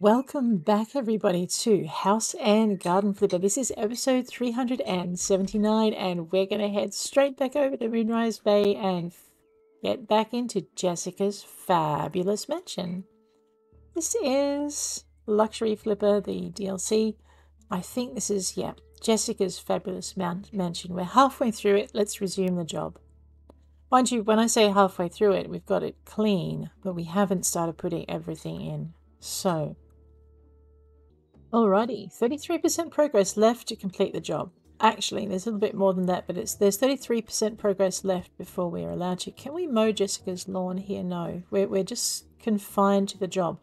Welcome back, everybody, to House and Garden Flipper. This is episode 379, and we're going to head straight back over to Moonrise Bay and get back into Jessica's fabulous mansion. This is Luxury Flipper, the DLC. I think this is, yeah, Jessica's fabulous man- mansion. We're halfway through it. Let's resume the job. Mind you, when I say halfway through it, we've got it clean, but we haven't started putting everything in. So, alrighty, 33% progress left to complete the job. Actually, there's a little bit more than that, but it's there's 33% progress left before we're allowed to. Can we mow Jessica's lawn here? No, we're, we're just confined to the job.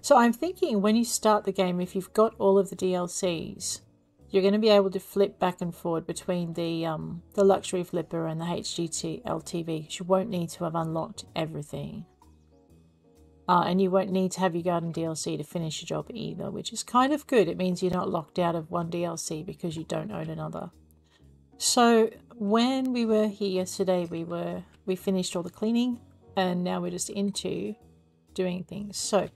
So I'm thinking when you start the game, if you've got all of the DLCs, you're going to be able to flip back and forward between the um, the luxury flipper and the HGT LTV. You won't need to have unlocked everything. Uh, and you won't need to have your garden DLC to finish your job either, which is kind of good. It means you're not locked out of one DLC because you don't own another. So when we were here yesterday, we were we finished all the cleaning, and now we're just into doing things. So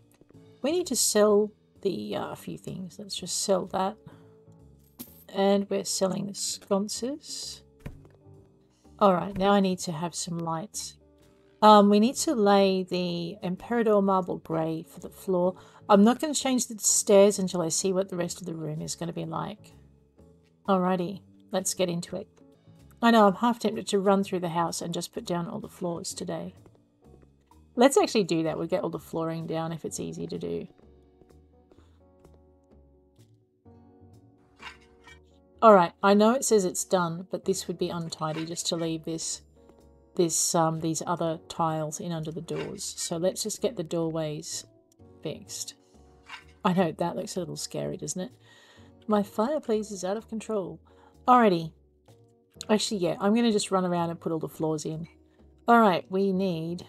we need to sell the uh, few things. Let's just sell that and we're selling the sconces. Alright, now I need to have some lights. Um, we need to lay the Emperador Marble Grey for the floor. I'm not going to change the stairs until I see what the rest of the room is going to be like. Alrighty, let's get into it. I know, I'm half tempted to run through the house and just put down all the floors today. Let's actually do that. We'll get all the flooring down if it's easy to do. Alright, I know it says it's done, but this would be untidy just to leave this this um these other tiles in under the doors. So let's just get the doorways fixed. I know that looks a little scary, doesn't it? My fireplace is out of control. Alrighty. Actually, yeah, I'm going to just run around and put all the floors in. Alright, we need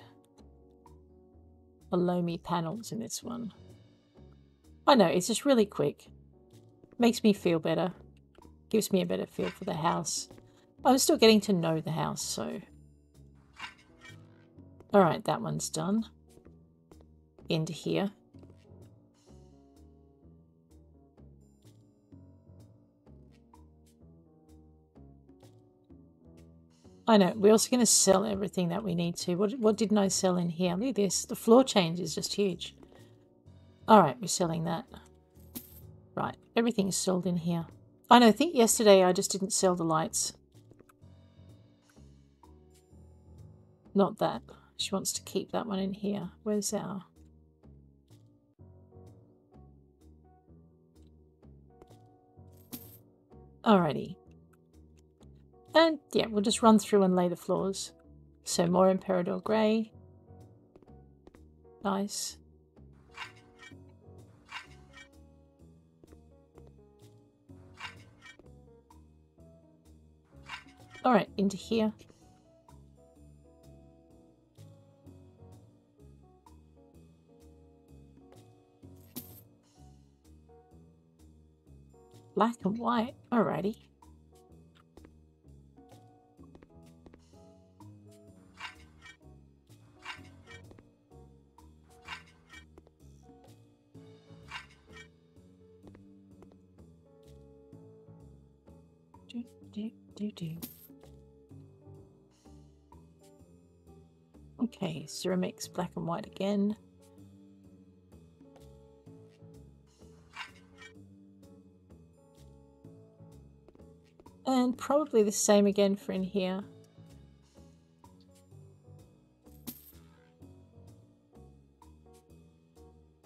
Alomi panels in this one. I know, it's just really quick. Makes me feel better gives me a better feel for the house. I'm still getting to know the house, so... Alright, that one's done. Into here. I know, we're also going to sell everything that we need to. What, what didn't I sell in here? Look at this. The floor change is just huge. Alright, we're selling that. Right, everything's sold in here. I know, I think yesterday I just didn't sell the lights. Not that. She wants to keep that one in here. Where's our... Alrighty. And yeah, we'll just run through and lay the floors. So more Emperador Grey. Nice. Alright, into here. Black and white. Alrighty. Do, do, do, do. Okay, ceramics, black and white again. And probably the same again for in here.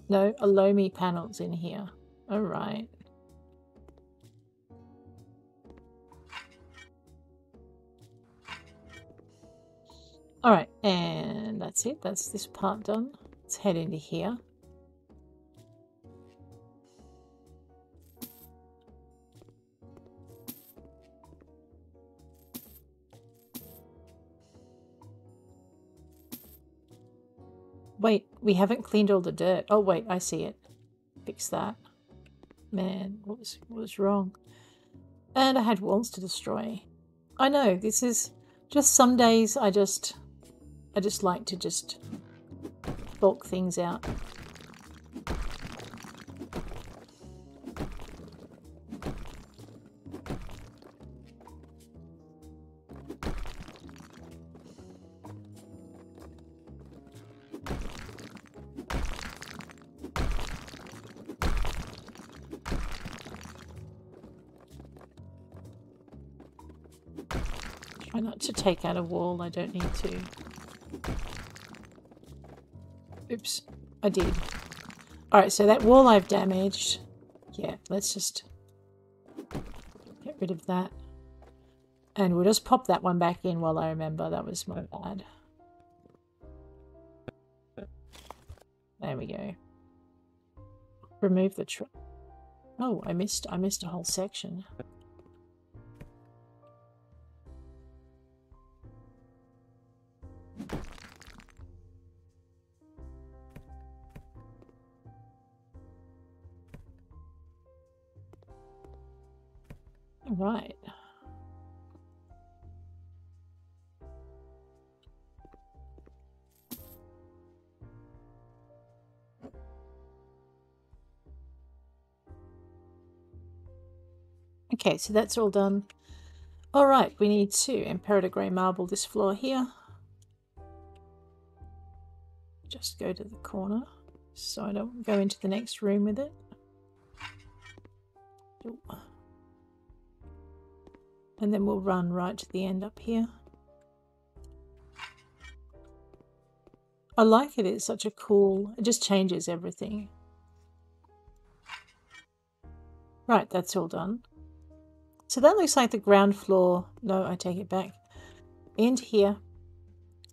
No, a Alomi panels in here. Alright. Alright, and that's it. That's this part done. Let's head into here. We haven't cleaned all the dirt. Oh wait, I see it. Fix that. Man, what was, what was wrong? And I had walls to destroy. I know, this is just some days I just I just like to just bulk things out. Take out a wall. I don't need to. Oops. I did. Alright, so that wall I've damaged. Yeah, let's just get rid of that. And we'll just pop that one back in while I remember. That was my bad. There we go. Remove the Oh, I missed I missed a whole section. Okay, so that's all done. Alright, we need to Emperador Grey Marble this floor here. Just go to the corner so I don't go into the next room with it. And then we'll run right to the end up here. I like it, it's such a cool, it just changes everything. Right, that's all done. So that looks like the ground floor. No, I take it back. End here.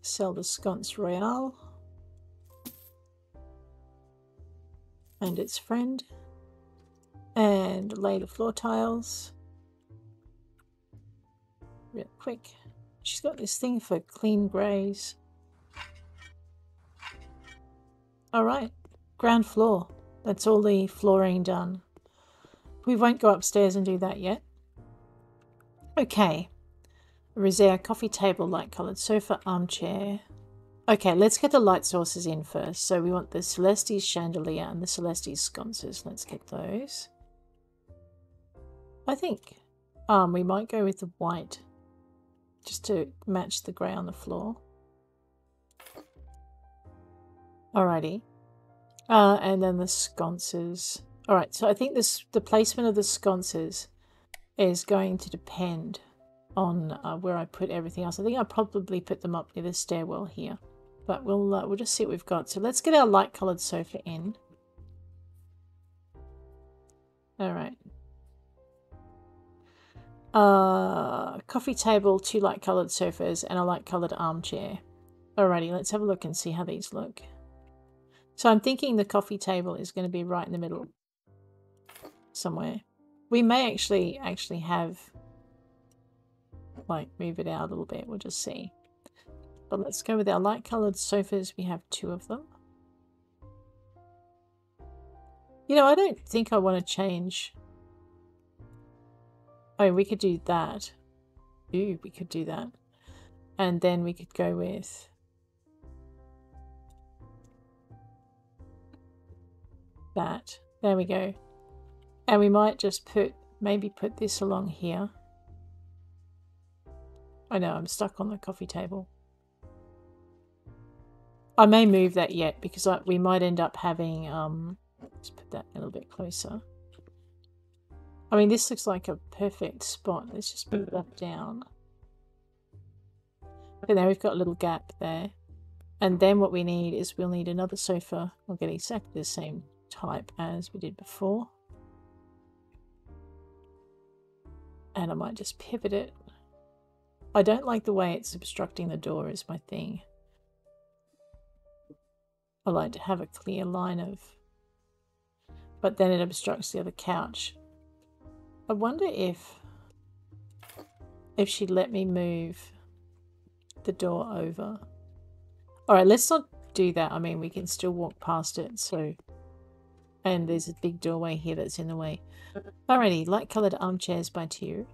Sell the sconce royale. And its friend. And lay the floor tiles. Real quick. She's got this thing for clean greys. Alright. Ground floor. That's all the flooring done. We won't go upstairs and do that yet. Okay. Rosea coffee table, light coloured sofa, armchair. Okay, let's get the light sources in first. So we want the Celestes chandelier and the Celestes sconces. Let's get those. I think um, we might go with the white just to match the grey on the floor. Alrighty. Uh, and then the sconces. Alright, so I think this the placement of the sconces is going to depend on uh, where I put everything else. I think I'll probably put them up near the stairwell here. But we'll, uh, we'll just see what we've got. So let's get our light coloured sofa in. Alright. Uh, coffee table, two light coloured sofas, and a light coloured armchair. Alrighty, let's have a look and see how these look. So I'm thinking the coffee table is going to be right in the middle somewhere. We may actually actually have like move it out a little bit. We'll just see. But let's go with our light coloured sofas. We have two of them. You know, I don't think I want to change. Oh, we could do that. Ooh, we could do that. And then we could go with... That. There we go. And we might just put, maybe put this along here. I know, I'm stuck on the coffee table. I may move that yet because I, we might end up having, um, let's put that a little bit closer. I mean, this looks like a perfect spot. Let's just move that down. Okay, now we've got a little gap there. And then what we need is we'll need another sofa. We'll get exactly the same type as we did before. And I might just pivot it. I don't like the way it's obstructing the door is my thing. I like to have a clear line of... But then it obstructs the other couch. I wonder if... If she'd let me move the door over. Alright, let's not do that. I mean, we can still walk past it, so... And there's a big doorway here that's in the way. Mm-hmm. Alrighty, light coloured armchairs by Tier.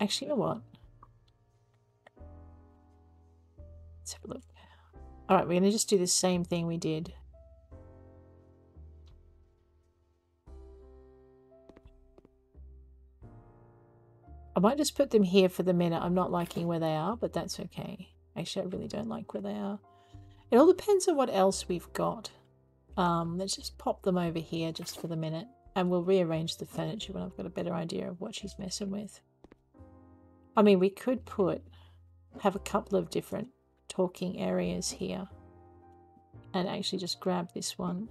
Actually, you know what? Let's have a look. Alright, we're going to just do the same thing we did. I might just put them here for the minute. I'm not liking where they are, but that's okay. Actually, I really don't like where they are. It all depends on what else we've got. Um, let's just pop them over here just for the minute. And we'll rearrange the furniture when I've got a better idea of what she's messing with. I mean, we could put... have a couple of different talking areas here and actually just grab this one.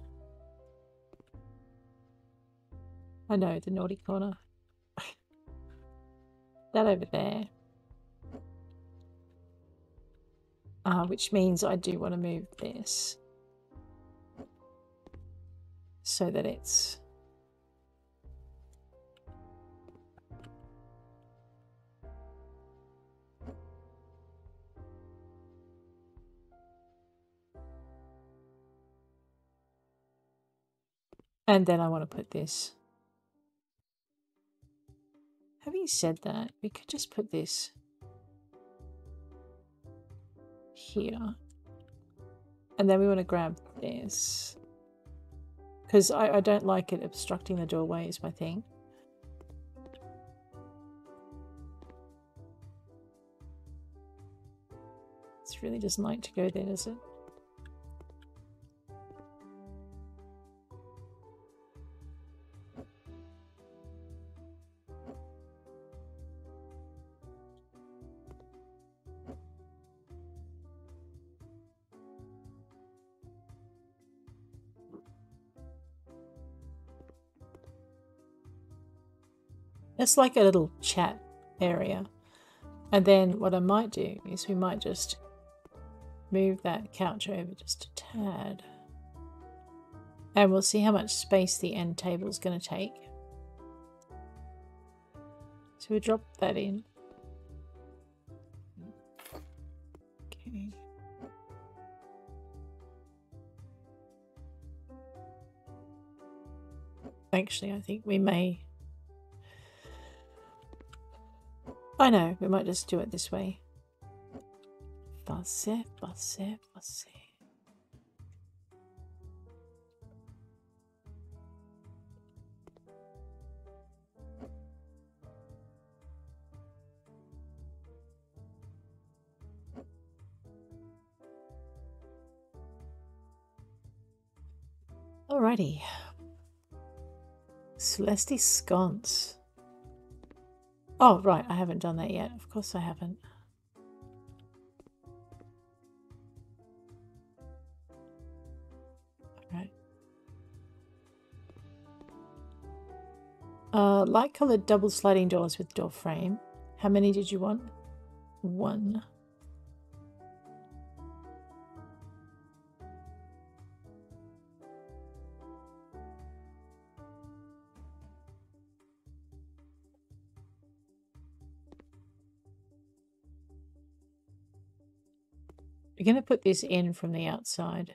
I know, the naughty corner. that over there. Uh, which means I do want to move this so that it's And then I want to put this. Having said that, we could just put this here. And then we want to grab this. Because I, I don't like it obstructing the doorway is my thing. It's really doesn't like to go there, does it? It's like a little chat area. And then what I might do is we might just move that couch over just a tad. And we'll see how much space the end table is going to take. So we drop that in. Okay. Actually, I think we may I know, we might just do it this way. Passe, passe, passe. Alrighty. Celeste Sconce. Oh, right, I haven't done that yet. Of course I haven't. Alright. Uh, light coloured double sliding doors with door frame. How many did you want? One. Going to put this in from the outside.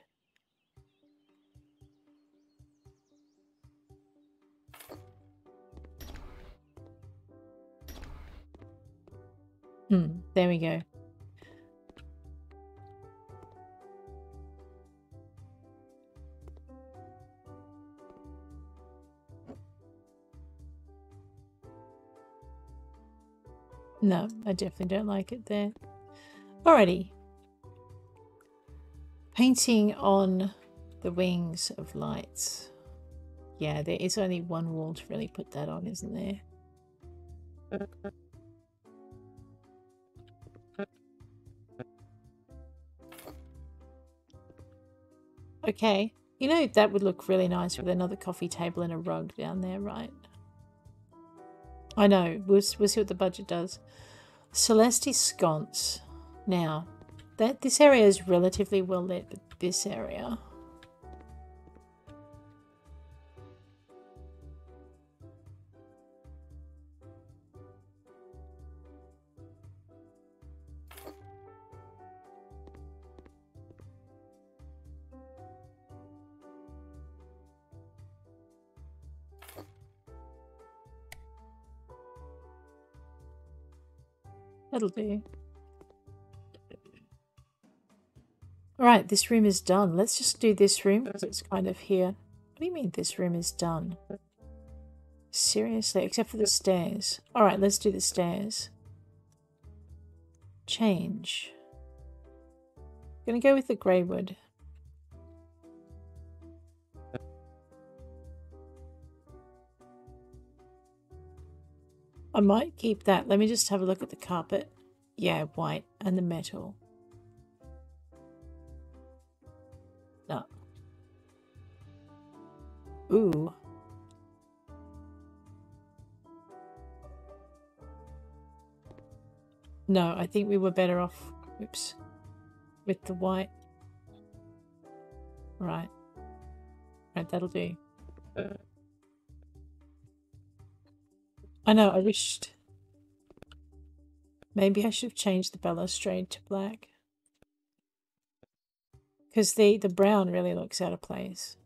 Hmm, there we go. No, I definitely don't like it there. Alrighty, Painting on the wings of lights. Yeah, there is only one wall to really put that on, isn't there? Okay. You know, that would look really nice with another coffee table and a rug down there, right? I know. We'll, we'll see what the budget does. Celeste Sconce. Now, that this area is relatively well lit, but this area That'll do. Right, this room is done. Let's just do this room because it's kind of here. What do you mean this room is done? Seriously, except for the stairs. Alright, let's do the stairs. Change. Gonna go with the grey wood. I might keep that. Let me just have a look at the carpet. Yeah, white and the metal. Ooh. No, I think we were better off, oops, with the white. Right. Right, that'll do. I know, I wished... Maybe I should have changed the balustrade to black. Because the, the brown really looks out of place.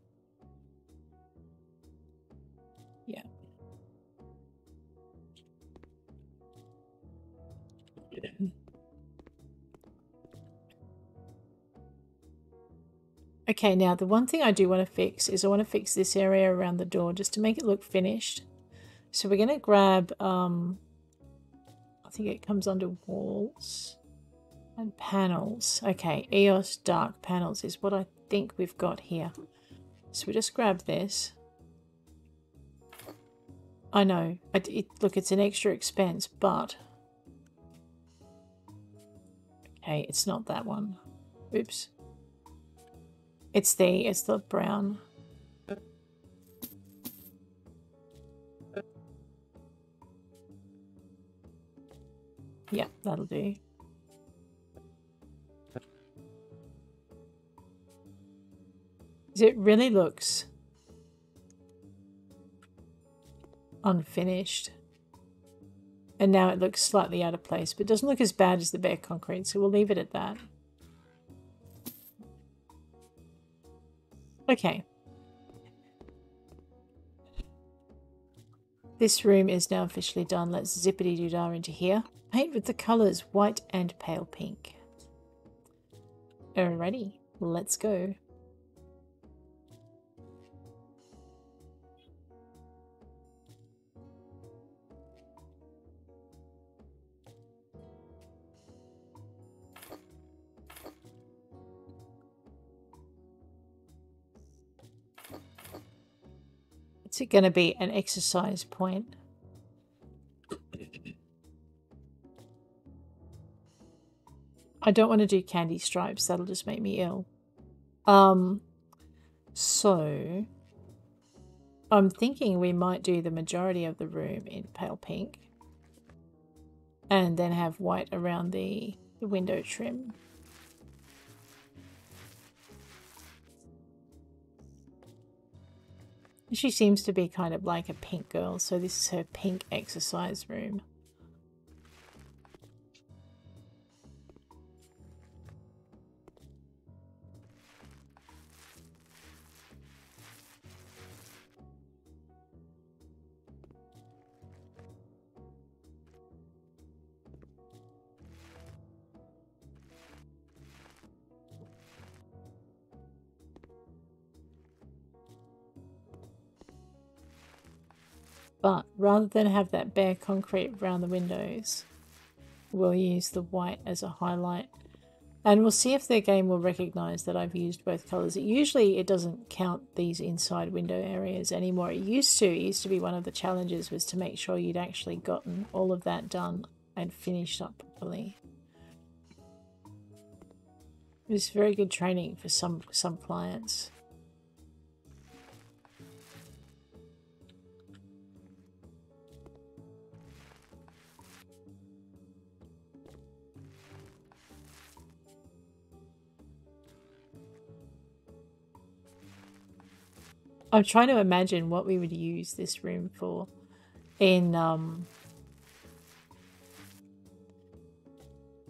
Okay, now the one thing I do want to fix is I want to fix this area around the door just to make it look finished. So we're going to grab, um, I think it comes under walls and panels. Okay, EOS dark panels is what I think we've got here. So we just grab this. I know, it, look, it's an extra expense, but... Okay, it's not that one. Oops. It's the, it's the brown. Yeah, that'll do. It really looks unfinished. And now it looks slightly out of place, but doesn't look as bad as the bare concrete, so we'll leave it at that. Okay. This room is now officially done. Let's zippity doo dah into here. Paint with the colours white and pale pink. Alrighty, let's go. Is it going to be an exercise point? I don't want to do candy stripes. That'll just make me ill. Um, so I'm thinking we might do the majority of the room in pale pink and then have white around the, the window trim. She seems to be kind of like a pink girl, so this is her pink exercise room. But rather than have that bare concrete around the windows, we'll use the white as a highlight. And we'll see if the game will recognize that I've used both colors. It usually it doesn't count these inside window areas anymore. It used to. It used to be one of the challenges was to make sure you'd actually gotten all of that done and finished up properly. It was very good training for some some clients. I'm trying to imagine what we would use this room for in, um,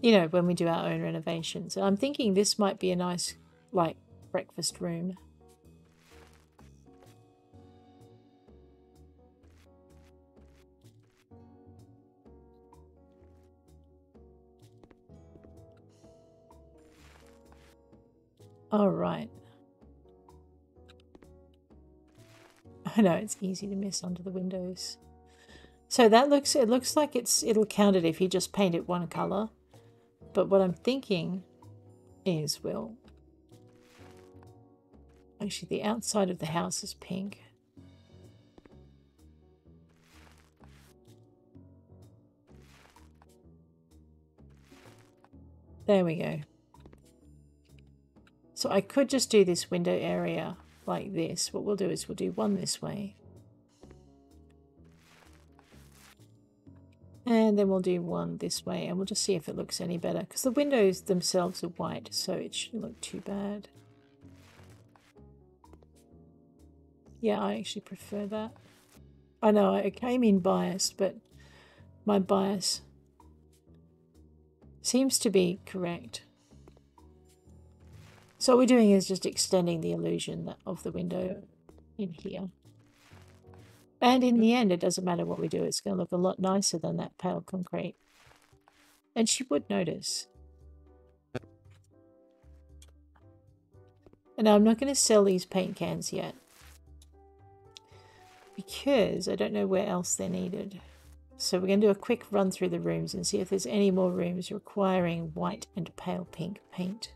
you know, when we do our own renovations. I'm thinking this might be a nice, like, breakfast room. All right. I know it's easy to miss under the windows. So that looks, it looks like it's, it'll count it if you just paint it one color. But what I'm thinking is, well, actually the outside of the house is pink. There we go. So I could just do this window area like this. What we'll do is we'll do one this way. And then we'll do one this way and we'll just see if it looks any better. Because the windows themselves are white, so it shouldn't look too bad. Yeah, I actually prefer that. I know I came in biased, but my bias seems to be correct. So what we're doing is just extending the illusion of the window in here. And in the end, it doesn't matter what we do. It's going to look a lot nicer than that pale concrete. And she would notice. And I'm not going to sell these paint cans yet. Because I don't know where else they're needed. So we're going to do a quick run through the rooms and see if there's any more rooms requiring white and pale pink paint.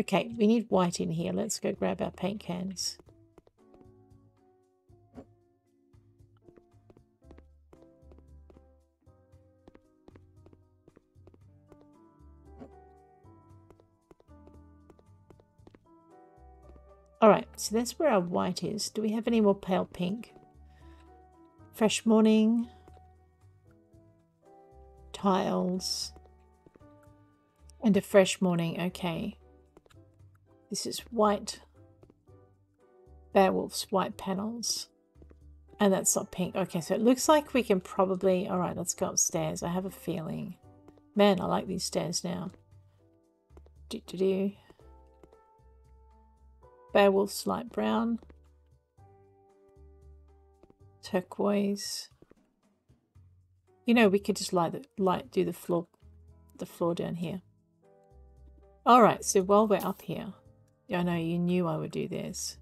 Okay, we need white in here. Let's go grab our paint cans. Alright, so that's where our white is. Do we have any more pale pink? Fresh morning. Tiles. And a fresh morning, okay. This is white. Beowulf's white panels. And that's not pink. Okay, so it looks like we can probably... Alright, let's go upstairs. I have a feeling. Man, I like these stairs now. Do do do. Beowulf's light brown. Turquoise. You know, we could just light the light do the floor the floor down here. Alright, so while we're up here, I know you knew I would do this.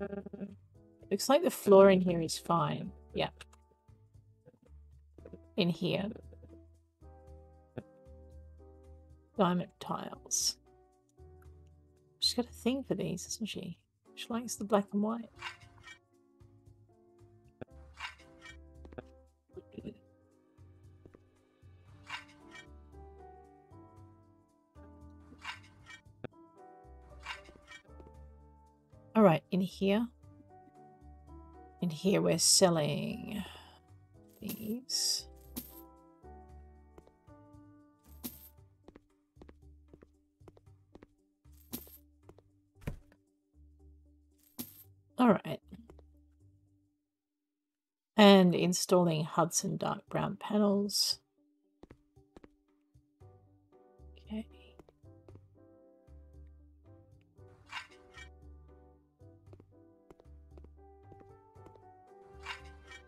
Uh, Looks like the floor in here is fine. Yeah. In here. Diamond tiles. She's got a thing for these, isn't she? She likes the black and white. Right, in here, in here we're selling these. All right. And installing Hudson dark brown panels.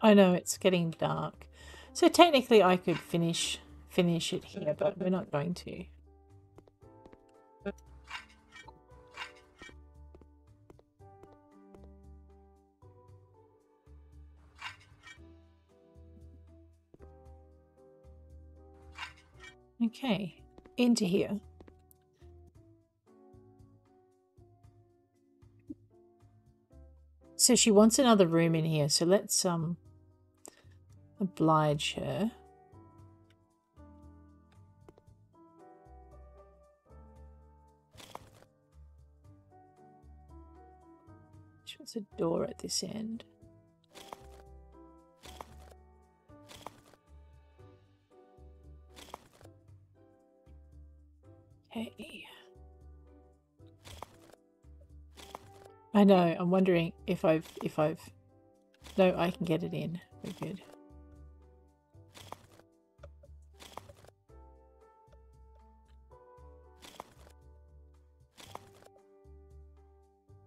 I know it's getting dark. So technically I could finish finish it here, but we're not going to. Okay, into here. So she wants another room in here, so let's um oblige her. Wants a door at this end. Okay. I know, I'm wondering if I've if I've no I can get it in. We're good.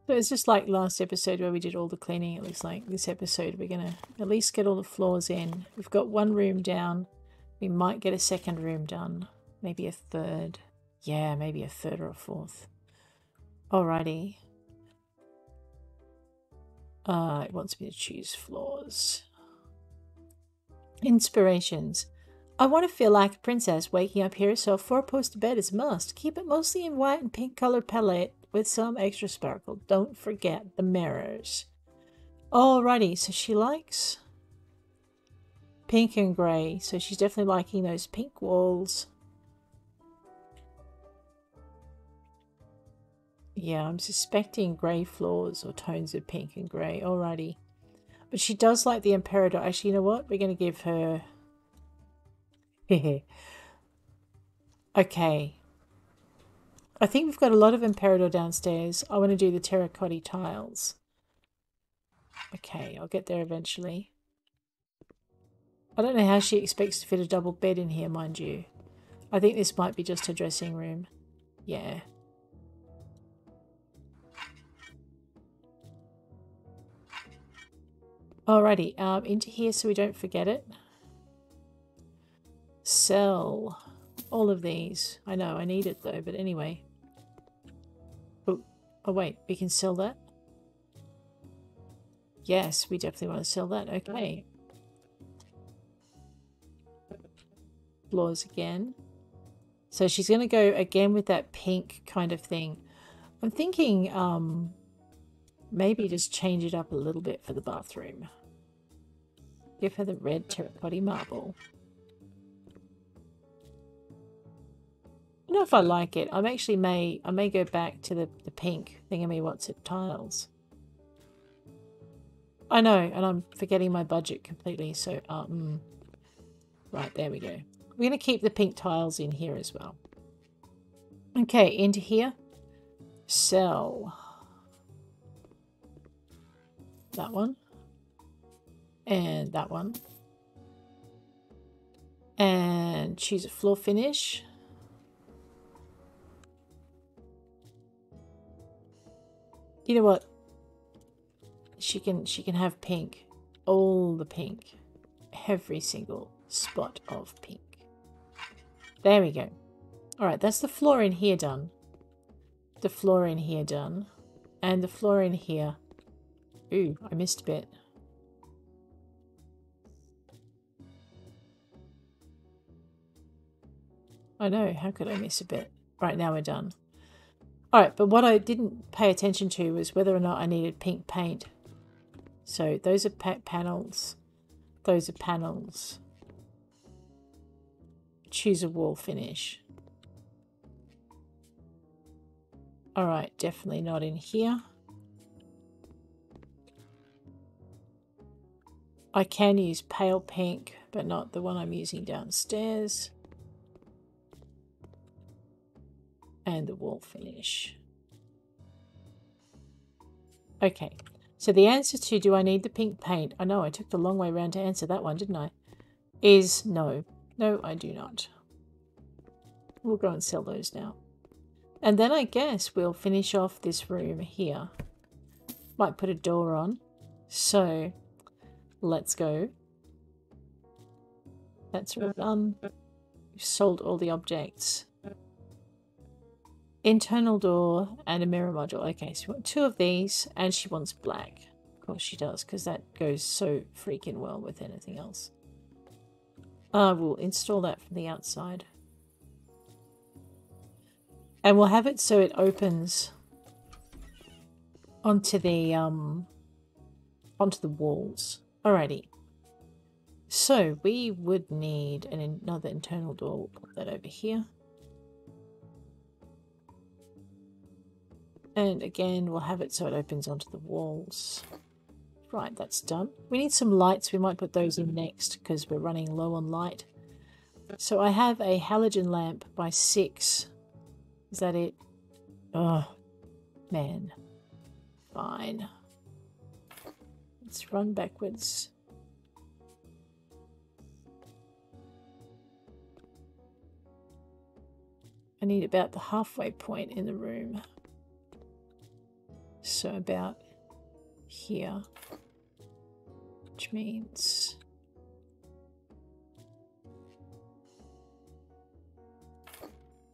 So it's just like last episode where we did all the cleaning. It looks like this episode we're going to at least get all the floors in. We've got one room down. We might get a second room done. Maybe a third. Yeah, maybe a third or a fourth. Alrighty. Uh, it wants me to choose floors. Inspirations. I want to feel like a princess waking up here, so a four-poster bed is must. Keep it mostly in white and pink color palette with some extra sparkle. Don't forget the mirrors. Alrighty, so she likes pink and grey, so she's definitely liking those pink walls. Yeah, I'm suspecting grey floors or tones of pink and grey. Alrighty. But she does like the Emperador. Actually, you know what? We're going to give her... okay. I think we've got a lot of Emperador downstairs. I want to do the terracotta tiles. Okay, I'll get there eventually. I don't know how she expects to fit a double bed in here, mind you. I think this might be just her dressing room. Yeah. Alrighty, um, into here so we don't forget it. Sell all of these. I know, I need it though, but anyway. Oh, wait, we can sell that? Yes, we definitely want to sell that. Okay. Floors again. So she's going to go again with that pink kind of thing. I'm thinking um, maybe just change it up a little bit for the bathroom. Give her the red terracotta marble. Know if I like it. I'm actually may I may go back to the, the pink thingammy what's it tiles. I know, and I'm forgetting my budget completely, so um right, there we go. We're gonna keep the pink tiles in here as well. Okay, into here. Sell. That one and that one. And choose a floor finish. You know what? She can she can have pink. All the pink. Every single spot of pink. There we go. Alright, that's the floor in here done. The floor in here done. And the floor in here. Ooh, I missed a bit. I know, how could I miss a bit? Right, now we're done. Alright, but what I didn't pay attention to was whether or not I needed pink paint. So those are pa panels. Those are panels. Choose a wall finish. Alright, definitely not in here. I can use pale pink, but not the one I'm using downstairs. The wall finish. Okay, so the answer to do I need the pink paint, I know I took the long way around to answer that one, didn't I? Is no. No, I do not. We'll go and sell those now. And then I guess we'll finish off this room here. Might put a door on. So, let's go. That's all uh, done. We've sold all the objects. Internal door and a mirror module. Okay, so we want two of these and she wants black. Of course she does because that goes so freaking well with anything else. Uh, we'll install that from the outside. And we'll have it so it opens onto the um onto the walls. Alrighty. So we would need an, another internal door. We'll put that over here. And again, we'll have it so it opens onto the walls. Right, that's done. We need some lights. We might put those in next because we're running low on light. So I have a halogen lamp by six. Is that it? Oh, man. Fine. Let's run backwards. I need about the halfway point in the room. So about here, which means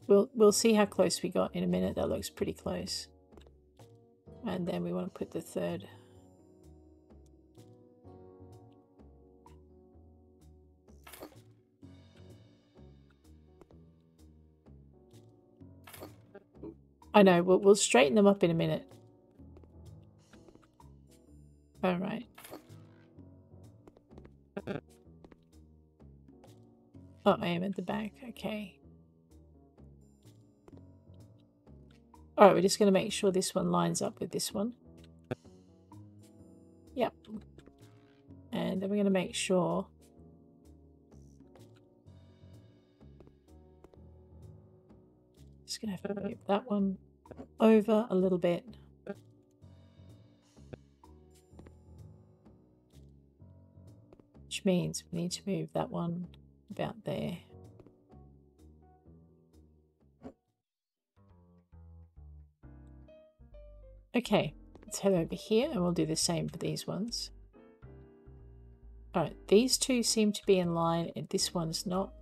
we'll, we'll see how close we got in a minute. That looks pretty close. And then we want to put the third I know. We'll, we'll straighten them up in a minute. Oh, I am at the back. Okay. Alright, we're just going to make sure this one lines up with this one. Yep. And then we're going to make sure just going to have to move that one over a little bit. Which means we need to move that one about there. Okay, let's head over here and we'll do the same for these ones. Alright, these two seem to be in line and this one's not.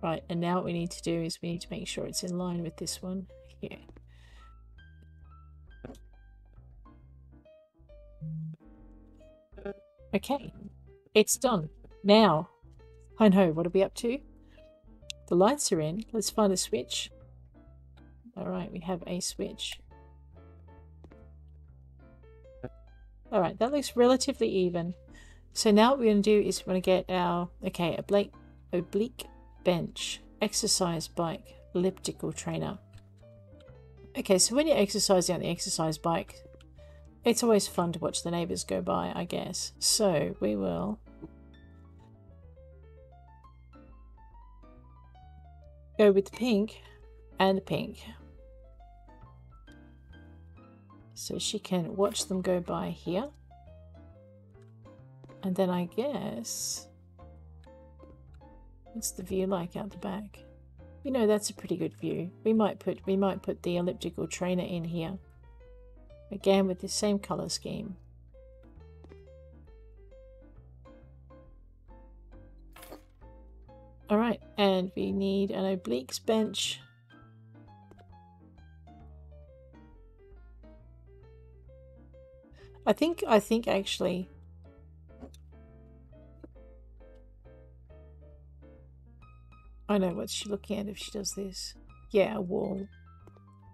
Right, and now what we need to do is we need to make sure it's in line with this one here. Okay, it's done. Now, I know, what are we up to? The lights are in. Let's find a switch. Alright, we have a switch. Alright, that looks relatively even. So now what we're going to do is we're going to get our, okay, oblique, oblique bench, exercise bike, elliptical trainer. Okay, so when you're exercising on the exercise bike, it's always fun to watch the neighbours go by, I guess. So we will go with pink and pink. So she can watch them go by here. And then I guess... What's the view like out the back? You know, that's a pretty good view. We might put we might put the elliptical trainer in here. Again with the same colour scheme. Alright, and we need an obliques bench. I think, I think actually... I know what she's looking at if she does this. Yeah, a wall.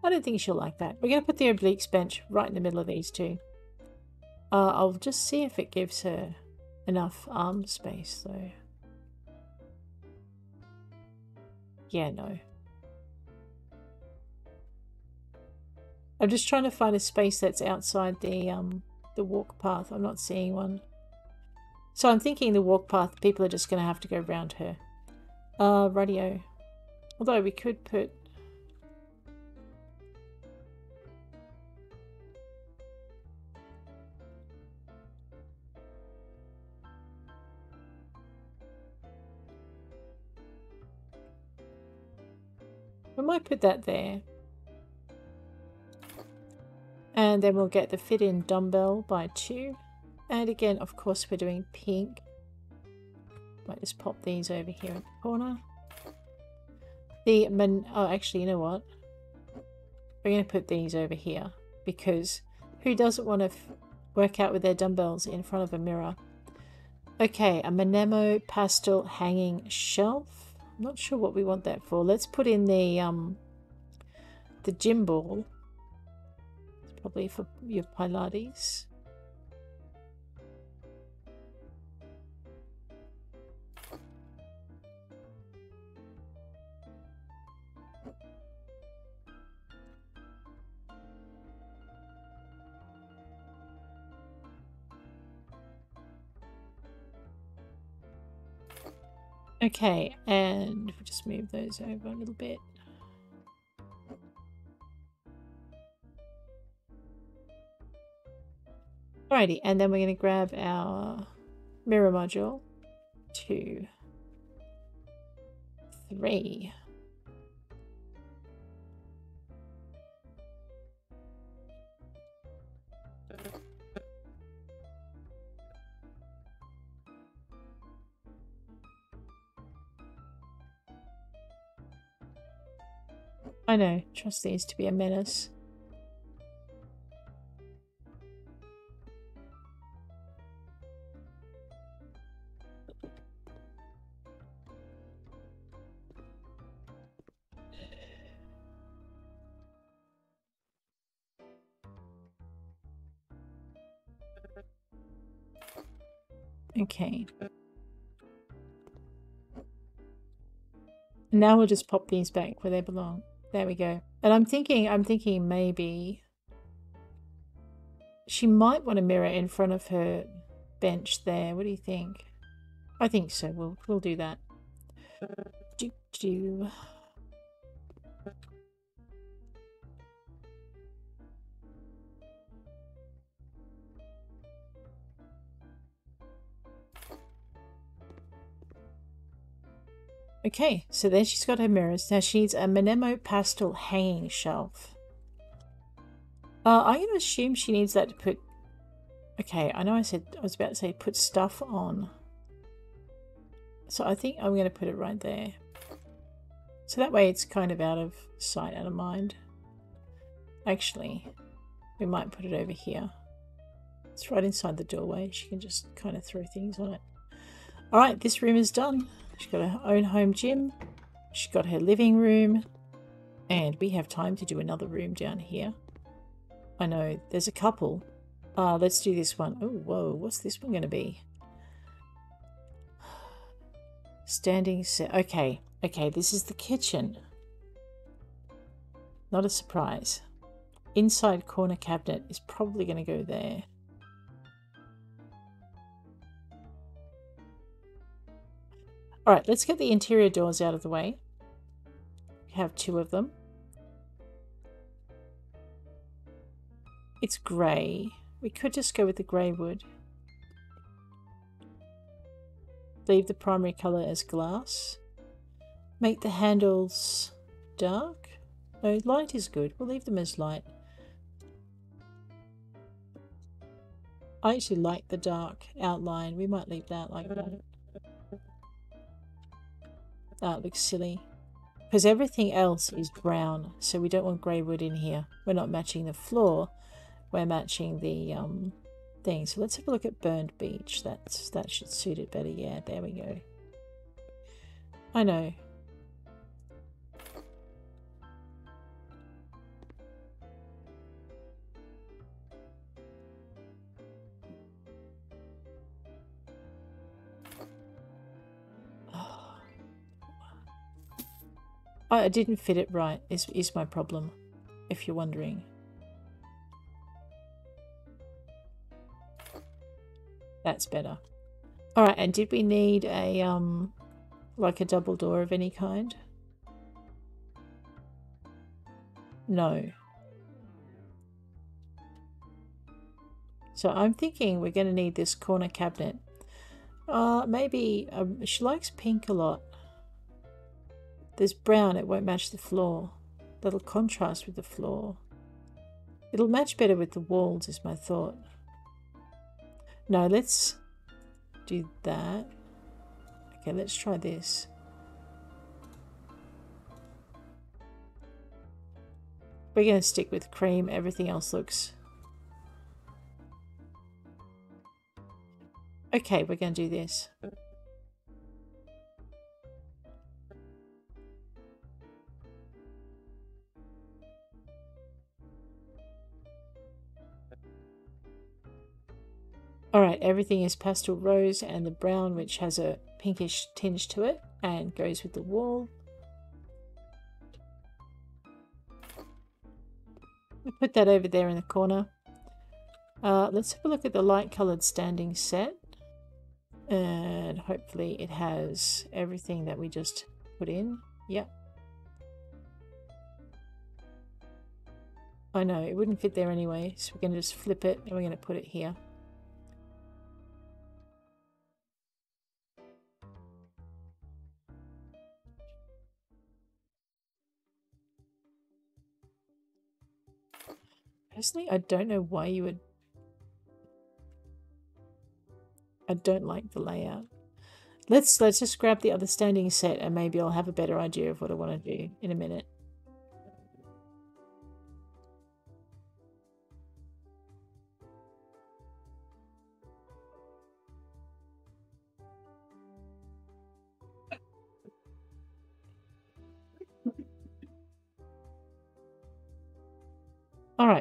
I don't think she'll like that. We're going to put the obliques bench right in the middle of these two. Uh, I'll just see if it gives her enough arm space though. Yeah, no. I'm just trying to find a space that's outside the um the walk path. I'm not seeing one. So I'm thinking the walk path, people are just going to have to go around her. Uh, radio. Although we could put might put that there. And then we'll get the fit-in dumbbell by two. And again, of course, we're doing pink. Might just pop these over here in the corner. The man oh, actually, you know what? We're going to put these over here because who doesn't want to work out with their dumbbells in front of a mirror? Okay, a Manemo pastel hanging shelf. I'm not sure what we want that for. Let's put in the um the gym ball. It's probably for your Pilates. Okay, and we'll just move those over a little bit. Alrighty, and then we're going to grab our mirror module. Two, three. I know, trust these to be a menace. Okay. Now we'll just pop these back where they belong. There we go. And I'm thinking, I'm thinking maybe she might want a mirror in front of her bench there. What do you think? I think so. We'll we'll do that. Do do. Okay, so there she's got her mirrors. Now she needs a Menemo pastel hanging shelf. Uh, I'm going to assume she needs that to put... Okay, I know I said I was about to say put stuff on. So I think I'm going to put it right there. So that way it's kind of out of sight, out of mind. Actually, we might put it over here. It's right inside the doorway. She can just kind of throw things on it. Alright, this room is done. She's got her own home gym. She's got her living room. And we have time to do another room down here. I know, there's a couple. Uh, let's do this one. Oh, whoa, what's this one going to be? Standing set. Okay, okay, this is the kitchen. Not a surprise. Inside corner cabinet is probably going to go there. Alright, let's get the interior doors out of the way. We have two of them. It's grey. We could just go with the grey wood. Leave the primary colour as glass. Make the handles dark. No, light is good. We'll leave them as light. I actually like the dark outline. We might leave that like that. That looks silly. Because everything else is brown, so we don't want grey wood in here. We're not matching the floor, we're matching the um, thing. So let's have a look at Burned Beech. That's That should suit it better. Yeah, there we go. I know. I didn't fit it right is, is my problem, if you're wondering. That's better. Alright, and did we need a, um, like a double door of any kind? No. So I'm thinking we're going to need this corner cabinet. Uh, maybe, um, she likes pink a lot. There's brown, it won't match the floor. That'll contrast with the floor. It'll match better with the walls is my thought. No, let's do that. Okay, let's try this. We're going to stick with cream. Everything else looks... Okay, we're going to do this. Everything is pastel rose and the brown which has a pinkish tinge to it and goes with the wall. We put that over there in the corner. Uh, let's have a look at the light coloured standing set. And hopefully it has everything that we just put in. Yep. I know, it wouldn't fit there anyway, so we're going to just flip it and we're going to put it here. Personally, I don't know why you would... I don't like the layout. Let's let's just grab the other standing set and maybe I'll have a better idea of what I want to do in a minute.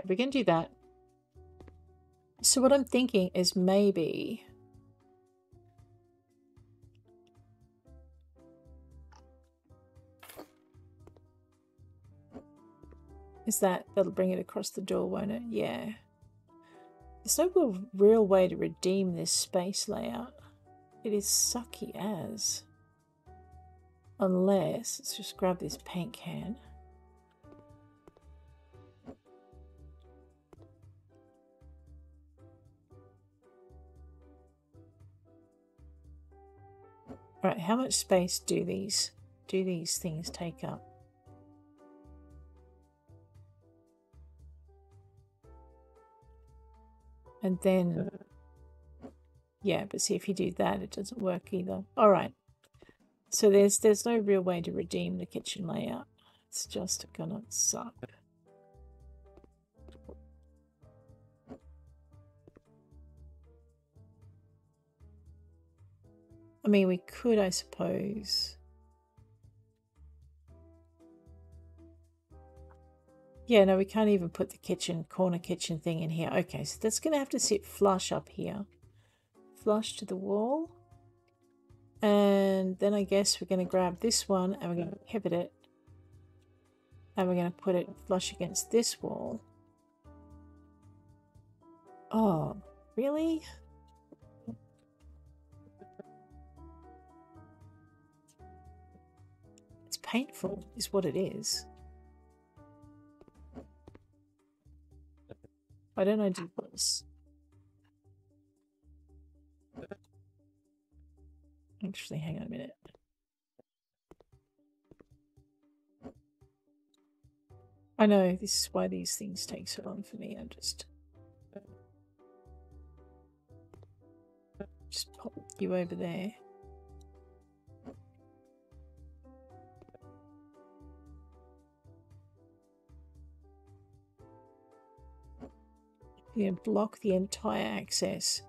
right, we can do that. So what I'm thinking is maybe... Is that, that'll bring it across the door, won't it? Yeah. There's no real way to redeem this space layout. It is sucky as. Unless, let's just grab this paint can. Right, how much space do these do these things take up? And then, yeah, but see if you do that, it doesn't work either. All right. So there's there's no real way to redeem the kitchen layout. It's just gonna suck. Mean, we could, I suppose. Yeah, no, we can't even put the kitchen, corner kitchen thing in here. Okay, so that's going to have to sit flush up here. Flush to the wall. And then I guess we're going to grab this one and we're going to pivot it. And we're going to put it flush against this wall. Oh, really? It's painful, is what it is. Why don't I do this? Actually, hang on a minute. I know, this is why these things take so long for me. I'm just... Just pop you over there. Going to block the entire access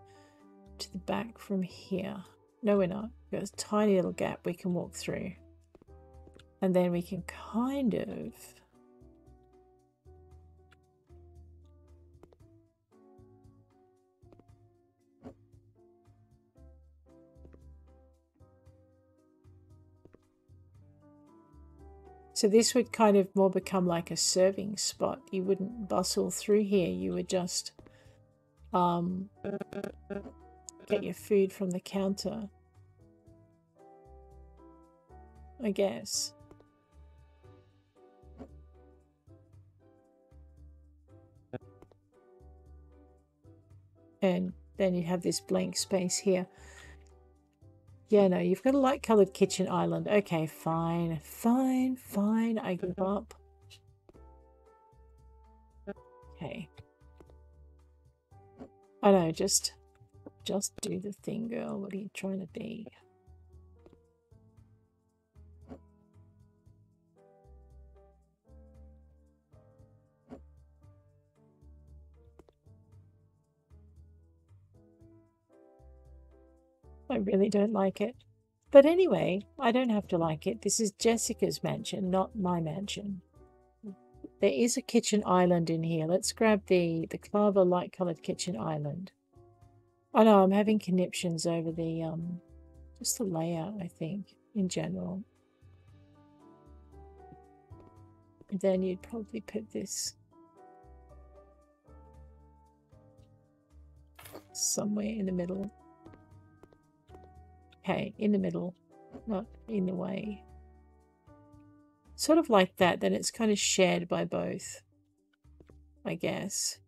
to the back from here. No, we're not. We've got a tiny little gap we can walk through. And then we can kind of... So this would kind of more become like a serving spot. You wouldn't bustle through here. You would just um, get your food from the counter. I guess. And then you have this blank space here. Yeah, no, you've got a light coloured kitchen island. Okay, fine, fine, fine. I give mm-hmm. up. Okay. I know, just, just do the thing, girl. What are you trying to be? I really don't like it. But anyway, I don't have to like it. This is Jessica's mansion, not my mansion. There is a kitchen island in here. Let's grab the, the Clava light coloured kitchen island. I know I'm having conniptions over the, um, just the layout, I think, in general. Then you'd probably put this somewhere in the middle. Okay, in the middle, not in the way. Sort of like that, then it's kind of shared by both, I guess.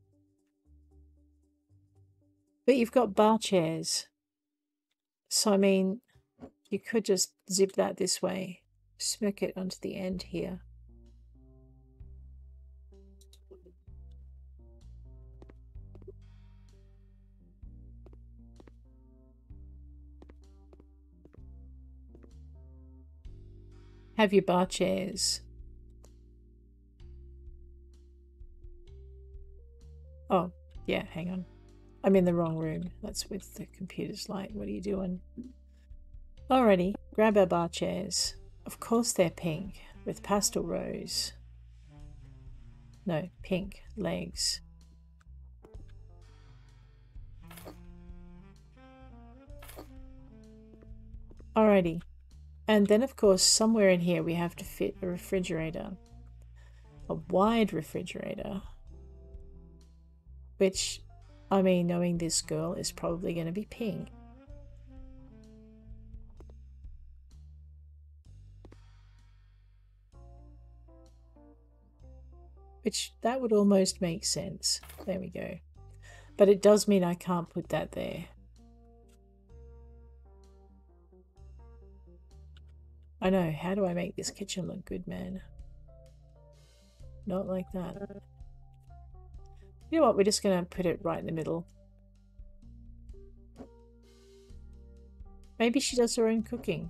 But you've got bar chairs. So, I mean, you could just zip that this way, smoke it onto the end here. Have your bar chairs. Oh, yeah, hang on. I'm in the wrong room. That's with the computer's light. What are you doing? Alrighty, grab our bar chairs. Of course they're pink, with pastel rose. No, pink legs. Alrighty, and then, of course, somewhere in here we have to fit a refrigerator. a wide refrigerator. Which, I mean, knowing this girl is probably going to be pink. Which, that would almost make sense. There we go. But it does mean I can't put that there. I know, how do I make this kitchen look good, man? Not like that. You know what, we're just going to put it right in the middle. Maybe she does her own cooking.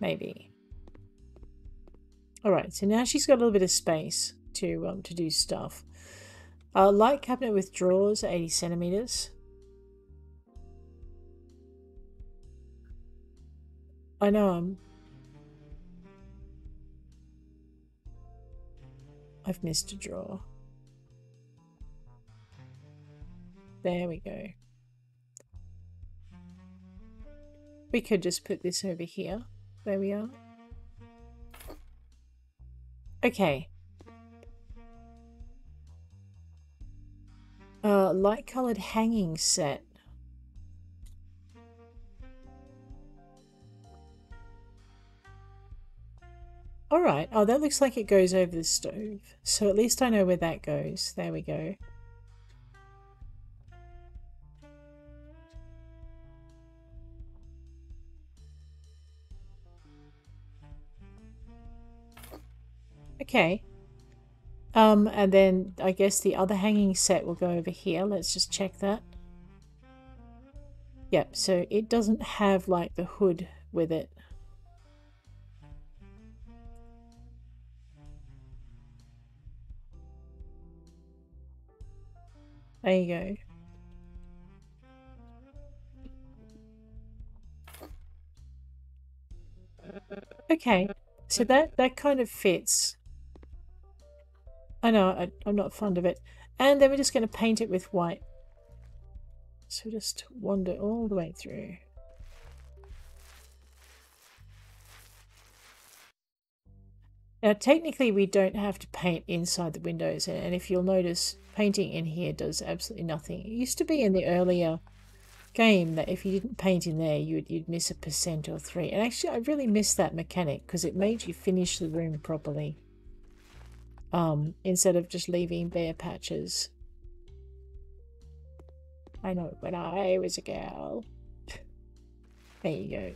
Maybe. Alright, so now she's got a little bit of space to um, to do stuff. A light cabinet with drawers, 80 centimeters. I know I'm... I've missed a draw. There we go. We could just put this over here. There we are. Okay. Uh, light coloured hanging set. Alright, oh that looks like it goes over the stove. So at least I know where that goes. There we go. Okay. Um, and then I guess the other hanging set will go over here. Let's just check that. Yep, so it doesn't have like the hood with it. There you go. Okay, so that, that kind of fits. I know, I, I'm not fond of it. And then we're just going to paint it with white. So just wander all the way through. Now technically we don't have to paint inside the windows and if you'll notice painting in here does absolutely nothing. It used to be in the earlier game that if you didn't paint in there you'd, you'd miss a percent or three and actually I really miss that mechanic because it made you finish the room properly um, instead of just leaving bare patches. I know when I was a girl. there you go.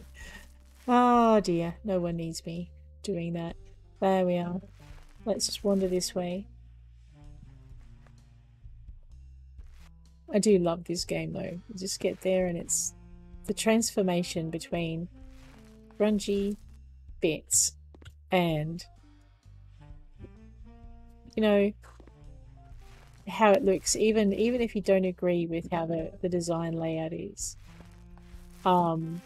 Oh dear, no one needs me doing that. There we are. Let's just wander this way. I do love this game though. You just get there and it's the transformation between grungy bits and you know how it looks even even if you don't agree with how the, the design layout is um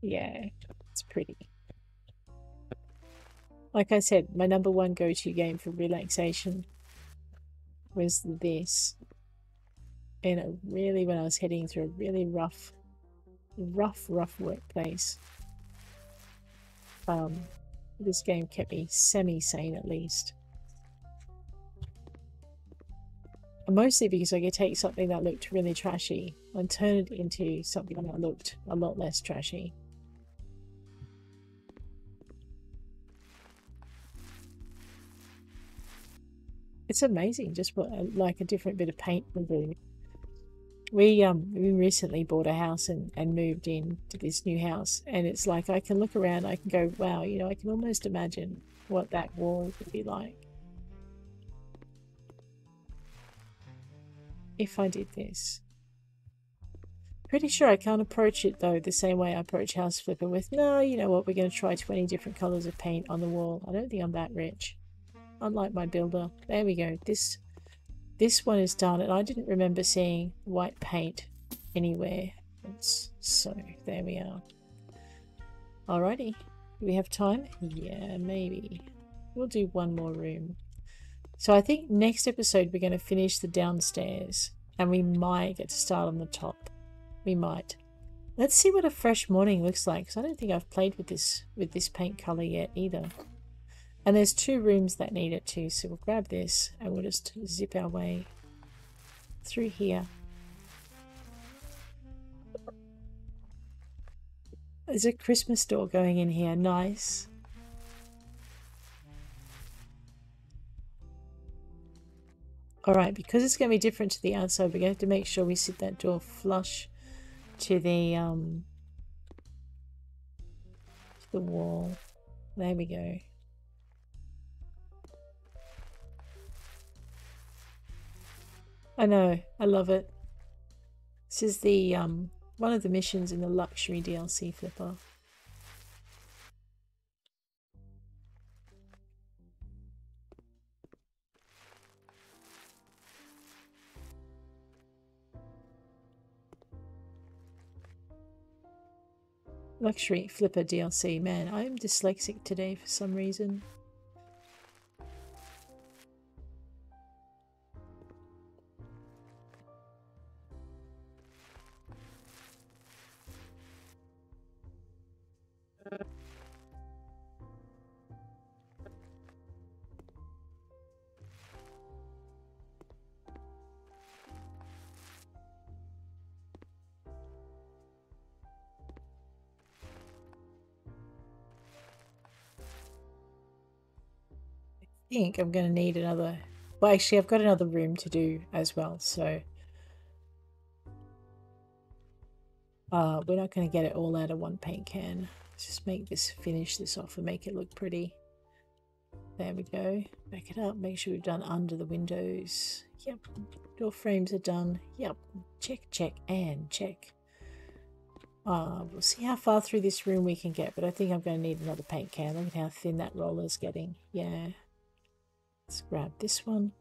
yeah it's pretty like I said my number one go-to game for relaxation was this and it really when I was heading through a really rough rough rough workplace um this game kept me semi-sane at least. Mostly because I could take something that looked really trashy and turn it into something that looked a lot less trashy. It's amazing just what like a different bit of paint will do. We um we recently bought a house and, and moved in to this new house and it's like I can look around, I can go, wow, you know, I can almost imagine what that wall would be like. If I did this. Pretty sure I can't approach it though the same way I approach House Flipper with, no, you know what, we're going to try 20 different colours of paint on the wall. I don't think I'm that rich. Unlike my builder. There we go. This this one is done, and I didn't remember seeing white paint anywhere. so there we are. Alrighty. Do we have time? Yeah, maybe. We'll do one more room. So I think next episode we're going to finish the downstairs and we might get to start on the top. We might. Let's see what a fresh morning looks like, because I don't think I've played with this with this paint color yet either. And there's two rooms that need it too, so we'll grab this and we'll just zip our way through here. There's a Christmas door going in here, nice. Alright, because it's going to be different to the outside, we're going to have to make sure we sit that door flush to the um to the wall. There we go. I know, I love it. This is the um one of the missions in the luxury DLC flipper. Luxury Flipper DLC. Man, I'm dyslexic today for some reason. Think I'm going to need another... Well, actually, I've got another room to do as well, so... Uh, we're not going to get it all out of one paint can. Let's just make this, finish this off and make it look pretty. There we go. Back it up. Make sure we've done under the windows. Yep. Door frames are done. Yep. Check, check, and check. Uh, we'll see how far through this room we can get, but I think I'm going to need another paint can. Look at how thin that roller is getting. Yeah. Let's grab this one.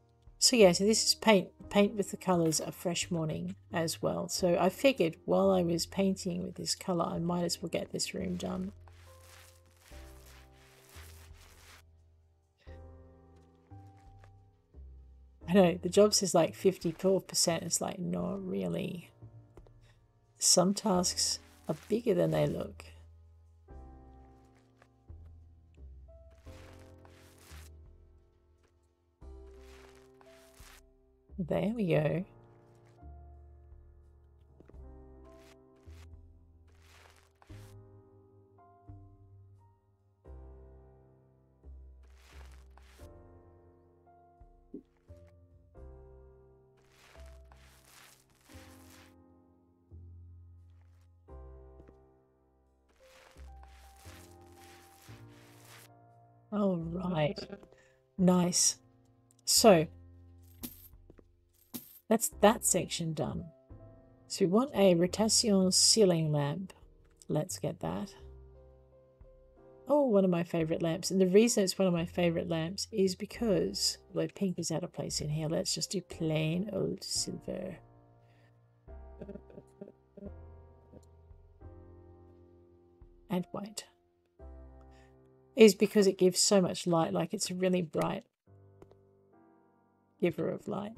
So yeah, so this is paint paint with the colours of Fresh Morning as well. So I figured while I was painting with this colour, I might as well get this room done. I know, the job says like 54%. It's like, not really. Some tasks are bigger than they look. There we go. All right. Nice. So, that's that section done. So we want a rotation ceiling lamp. Let's get that. Oh, one of my favourite lamps. And the reason it's one of my favourite lamps is because, well, pink is out of place in here. Let's just do plain old silver. And white. Is because it gives so much light, like it's a really bright giver of light.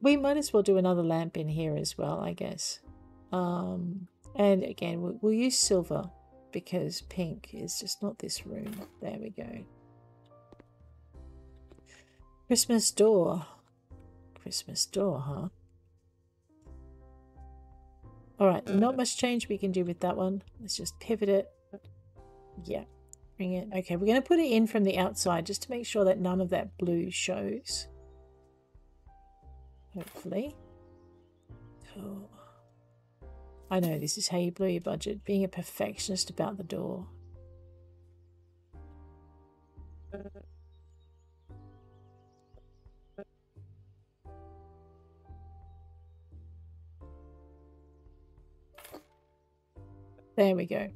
We might as well do another lamp in here as well, I guess. Um, and again, we'll, we'll use silver because pink is just not this room. There we go. Christmas door. Christmas door, huh? Alright, not much change we can do with that one. Let's just pivot it. Yeah, bring it. Okay, we're going to put it in from the outside just to make sure that none of that blue shows hopefully. Cool. I know this is how you blow your budget, being a perfectionist about the door. There we go.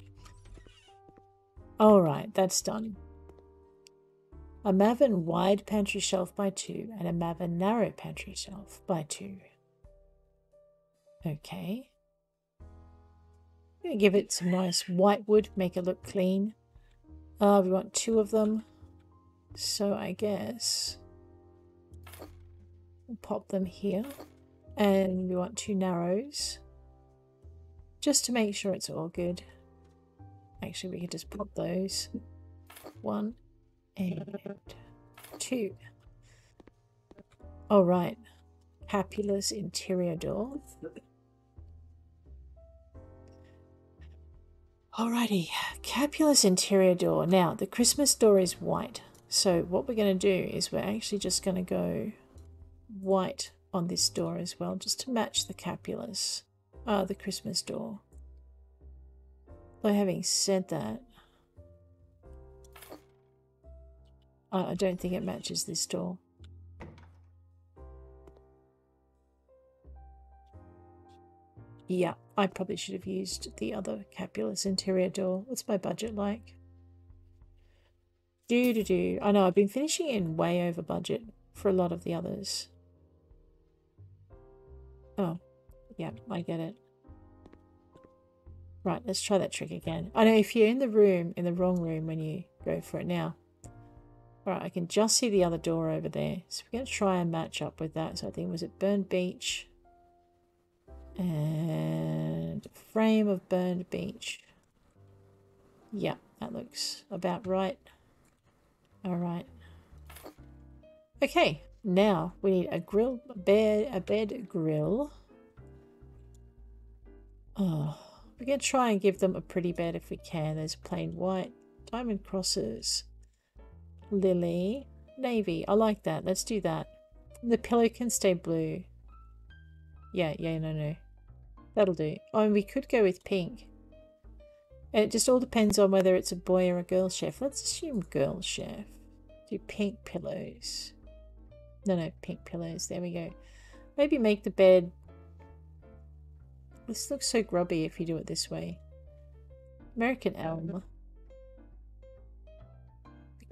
Alright, that's done. A Mavin wide pantry shelf by 2 and a Mavin narrow pantry shelf by 2. Okay. Give it some nice white wood, make it look clean. Uh, we want two of them. So I guess We'll pop them here. And we want two narrows. Just to make sure it's all good. Actually, we could just pop those. One and two. All right. Capulus interior door. Alrighty, Capulus interior door. Now, the Christmas door is white. So what we're going to do is we're actually just going to go white on this door as well, just to match the Capulus, uh, the Christmas door. Though having said that, I don't think it matches this door. Yeah, I probably should have used the other Capulus interior door. What's my budget like? Do do do. I know I've been finishing in way over budget for a lot of the others. Oh, yeah, I get it. Right, let's try that trick again. I know if you're in the room, in the wrong room when you go for it now. Alright, I can just see the other door over there. So we're going to try and match up with that. So I think, was it Burned Beech? And frame of Burned Beech. Yeah, that looks about right. Alright. Okay, now we need a grill, a bed, a bed grill. Oh, we're going to try and give them a pretty bed if we can. There's plain white, diamond crosses, lily, navy. I like that. Let's do that. The pillow can stay blue. Yeah, yeah, no, no. That'll do. Oh, and we could go with pink. It just all depends on whether it's a boy or a girl chef. Let's assume girl chef. Do pink pillows. No, no, pink pillows. There we go. Maybe make the bed... This looks so grubby if you do it this way. American elm.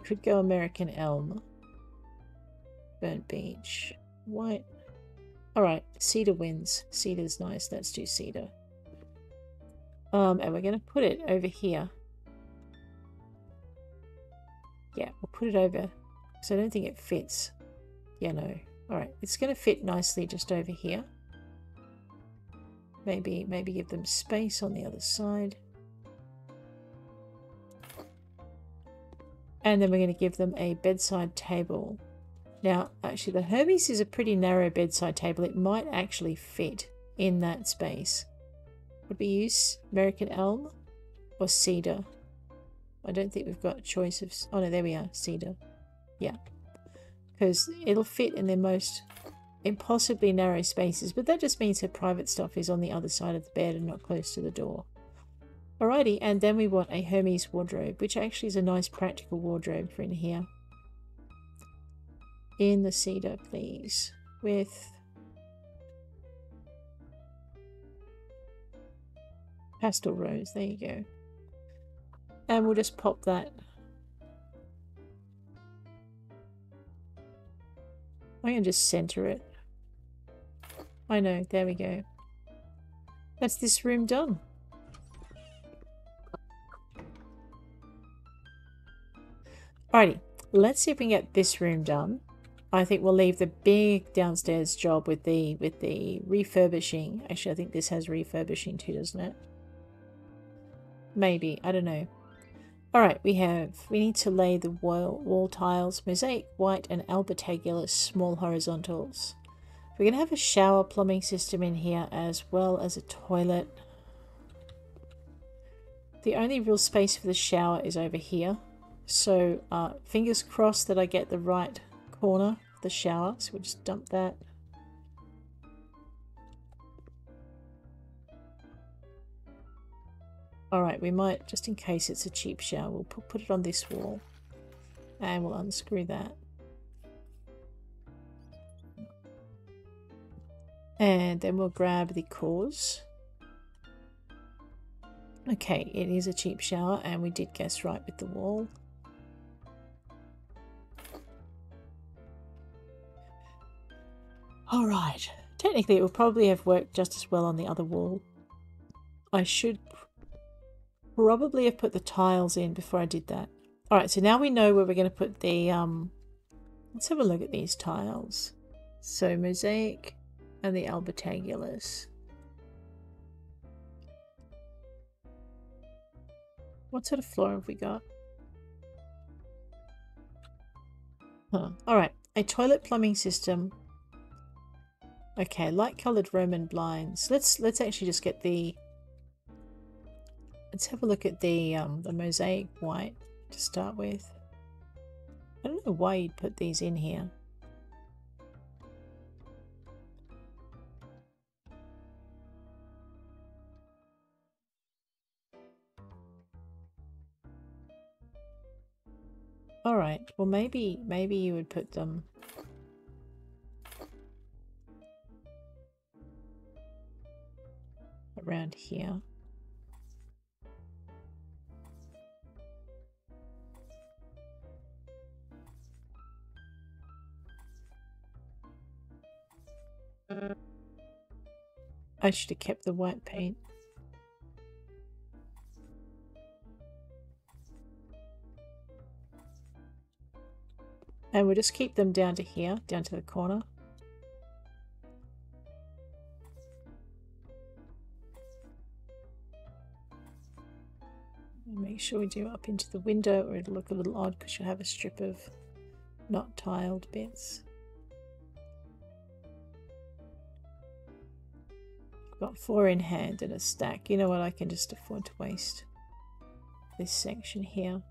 Could go American elm. Burnt beech. White. Alright, cedar wins. Cedar's nice. Let's do cedar. Um, and we're going to put it over here. Yeah, we'll put it over. So I don't think it fits. Yeah, no. Alright, it's going to fit nicely just over here. Maybe, maybe give them space on the other side. And then we're going to give them a bedside table. Now, actually, the Hermes is a pretty narrow bedside table. It might actually fit in that space. Would we use American elm or cedar? I don't think we've got a choice of... Oh, no, there we are. Cedar. Yeah. Because it'll fit in the most impossibly narrow spaces. But that just means her private stuff is on the other side of the bed and not close to the door. Alrighty, and then we want a Hermes wardrobe, which actually is a nice practical wardrobe for in here in the cedar, please, with pastel rose. There you go. And we'll just pop that. I'm going to just center it. I know, there we go. That's this room done. Alrighty, let's see if we can get this room done. I think we'll leave the big downstairs job with the with the refurbishing. Actually, I think this has refurbishing too, doesn't it? Maybe. I don't know. Alright, we have... We need to lay the wall, wall tiles, mosaic, white, and albertagulus small horizontals. We're going to have a shower plumbing system in here as well as a toilet. The only real space for the shower is over here. So, uh, fingers crossed that I get the right corner of the shower. So we'll just dump that. Alright, we might, just in case it's a cheap shower, we'll put, put it on this wall. And we'll unscrew that. And then we'll grab the cause. Okay, it is a cheap shower and we did guess right with the wall. Alright. Technically, it would probably have worked just as well on the other wall. I should probably have put the tiles in before I did that. Alright, so now we know where we're going to put the... Um, let's have a look at these tiles. So mosaic and the albotagulus. What sort of floor have we got? Huh. Alright, a toilet plumbing system. Okay, light coloured Roman blinds. Let's let's actually just get the let's have a look at the um the mosaic white to start with. I don't know why you'd put these in here. Alright, well maybe maybe you would put them around here. I should have kept the white paint. And we'll just keep them down to here, down to the corner. Make sure we do up into the window or it'll look a little odd because you'll have a strip of not tiled bits. Got four in hand and a stack. You know what, I can just afford to waste this section here.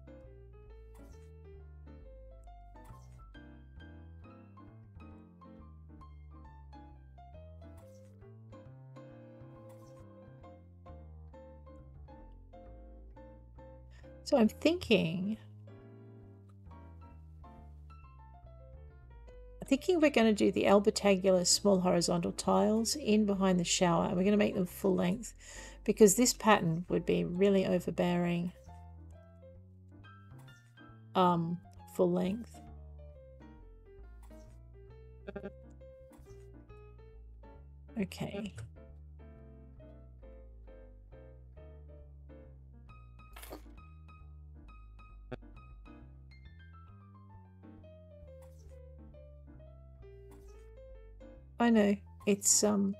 So I'm thinking... I'm thinking we're going to do the albotagulus small horizontal tiles in behind the shower and we're going to make them full length because this pattern would be really overbearing um, full length. Okay. I know. It's, um...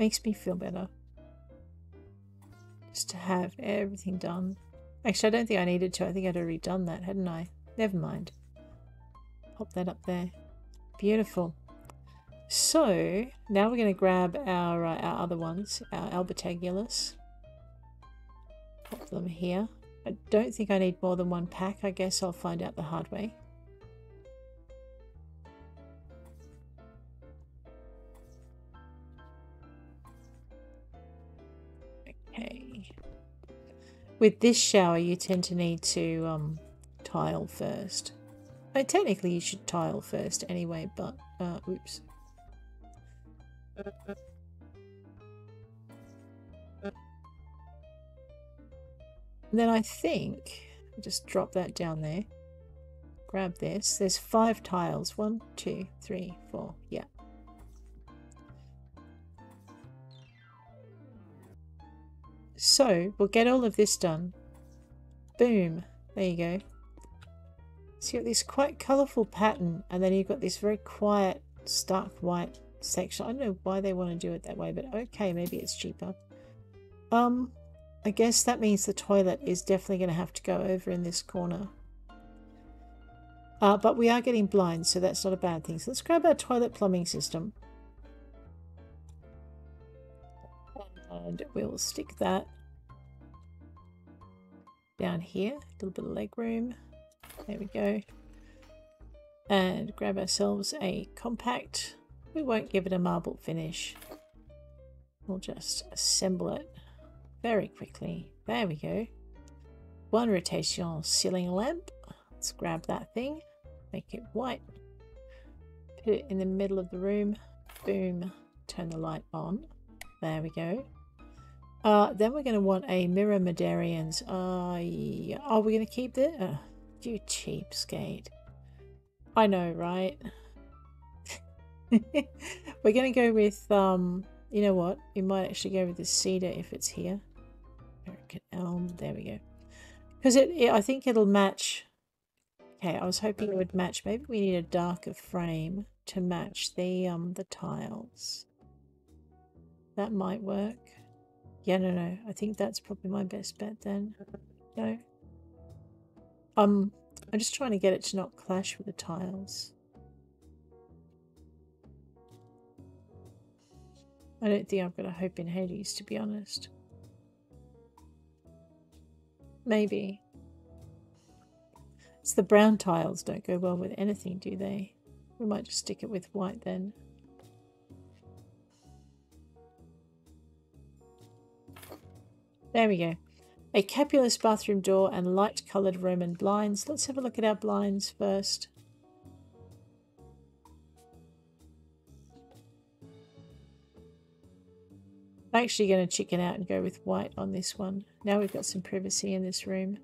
Makes me feel better. Just to have everything done. Actually, I don't think I needed to. I think I'd already done that, hadn't I? Never mind. Pop that up there. Beautiful. So, now we're going to grab our, uh, our other ones, our albotagulus. Pop them here. I don't think I need more than one pack. I guess I'll find out the hard way. With this shower, you tend to need to um, tile first. I, technically, you should tile first anyway, but, uh, oops. Then I think, just drop that down there. Grab this. There's five tiles. One, two, three, four. Yeah. So we'll get all of this done. Boom. There you go. So you've got this quite colourful pattern and then you've got this very quiet, stark white section. I don't know why they want to do it that way, but okay, maybe it's cheaper. Um, I guess that means the toilet is definitely going to have to go over in this corner. Uh, but we are getting blind, so that's not a bad thing. So let's grab our toilet plumbing system. And we'll stick that down here. A little bit of leg room. There we go. And grab ourselves a compact. We won't give it a marble finish. We'll just assemble it very quickly. There we go. One rotation ceiling lamp. Let's grab that thing. Make it white. Put it in the middle of the room. Boom. Turn the light on. There we go. Uh, then we're going to want a mirror Medarians. Uh, yeah. Are we going to keep this? Uh, you cheapskate. I know, right? we're going to go with, um, you know what? We might actually go with the cedar if it's here. American elm. There we go. Because it, it, I think it'll match Okay, I was hoping it would match. Maybe we need a darker frame to match the um the tiles. That might work. Yeah, no, no. I think that's probably my best bet then. No. Um, I'm just trying to get it to not clash with the tiles. I don't think I've got a hope in Hades, to be honest. Maybe. It's the brown tiles don't go well with anything, do they? We might just stick it with white then. There we go. A capulous bathroom door and light-coloured Roman blinds. Let's have a look at our blinds first. I'm actually going to chicken out and go with white on this one. Now we've got some privacy in this room.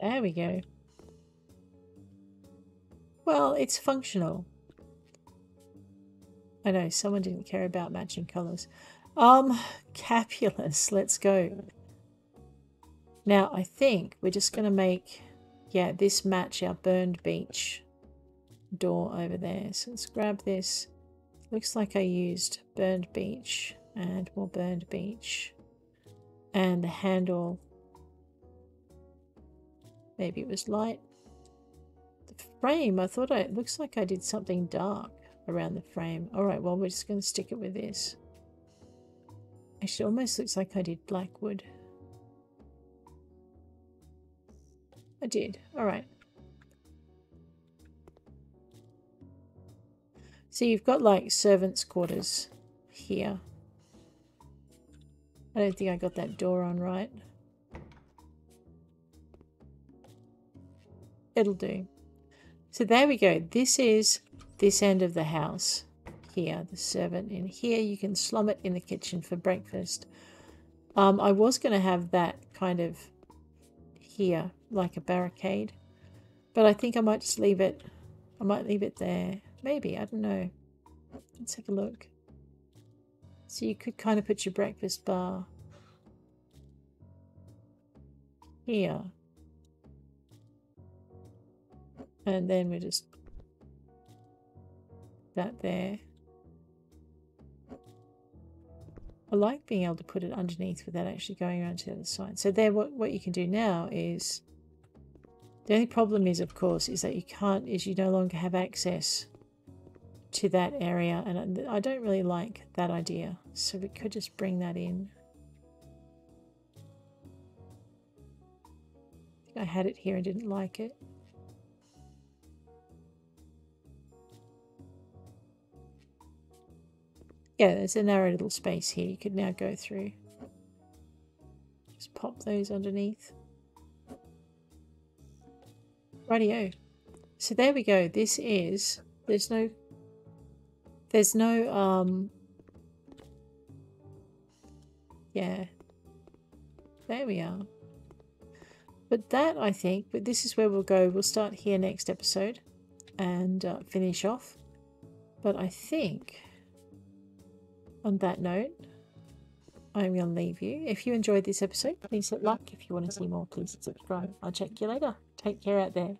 There we go. Well, it's functional. I know, someone didn't care about matching colours. Um, Capulus, let's go. Now, I think we're just going to make, yeah, this match our burned beech door over there. So let's grab this. Looks like I used burned beech and more burned beech. And the handle Maybe it was light. The frame, I thought I, it looks like I did something dark around the frame. Alright, well, we're just going to stick it with this. Actually, almost looks like I did black wood. I did. Alright. So you've got like servants' quarters here. I don't think I got that door on right. it'll do. So there we go. This is this end of the house here, the servant in here. You can slum it in the kitchen for breakfast. Um, I was going to have that kind of here, like a barricade. But I think I might just leave it. I might leave it there. Maybe, I don't know. Let's have a look. So you could kind of put your breakfast bar here. And then we just that there. I like being able to put it underneath without actually going around to the other side. So there, what, what you can do now is, the only problem is, of course, is that you can't, is you no longer have access to that area. And I don't really like that idea. So we could just bring that in. I had it here and didn't like it. Yeah, there's a narrow little space here you could now go through. Just pop those underneath. Rightio. So there we go. This is, there's no, there's no, um, yeah, there we are. But that, I think, but this is where we'll go. We'll start here next episode and uh, finish off. But I think on that note, I'm going to leave you. If you enjoyed this episode, please hit like. If you want to see more, please subscribe. I'll check you later. Take care out there.